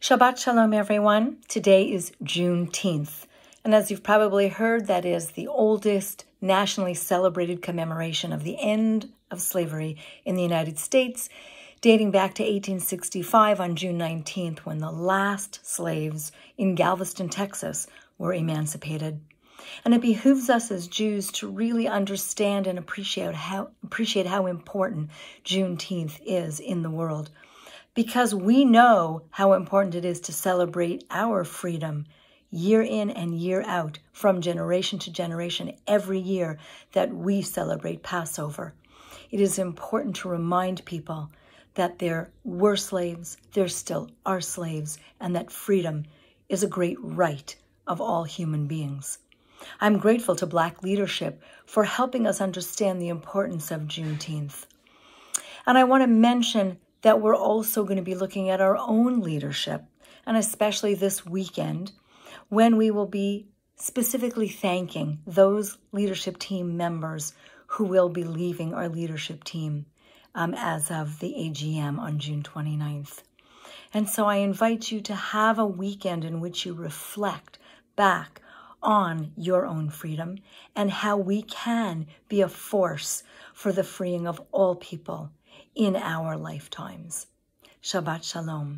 Shabbat Shalom, everyone. Today is Juneteenth. And as you've probably heard, that is the oldest nationally celebrated commemoration of the end of slavery in the United States, dating back to 1865 on June 19th, when the last slaves in Galveston, Texas, were emancipated. And it behooves us as Jews to really understand and appreciate how, appreciate how important Juneteenth is in the world because we know how important it is to celebrate our freedom year in and year out, from generation to generation, every year that we celebrate Passover. It is important to remind people that there were slaves, there still are slaves, and that freedom is a great right of all human beings. I'm grateful to Black leadership for helping us understand the importance of Juneteenth. And I want to mention that we're also going to be looking at our own leadership, and especially this weekend when we will be specifically thanking those leadership team members who will be leaving our leadership team um, as of the AGM on June 29th. And so I invite you to have a weekend in which you reflect back on your own freedom and how we can be a force for the freeing of all people in our lifetimes. Shabbat Shalom.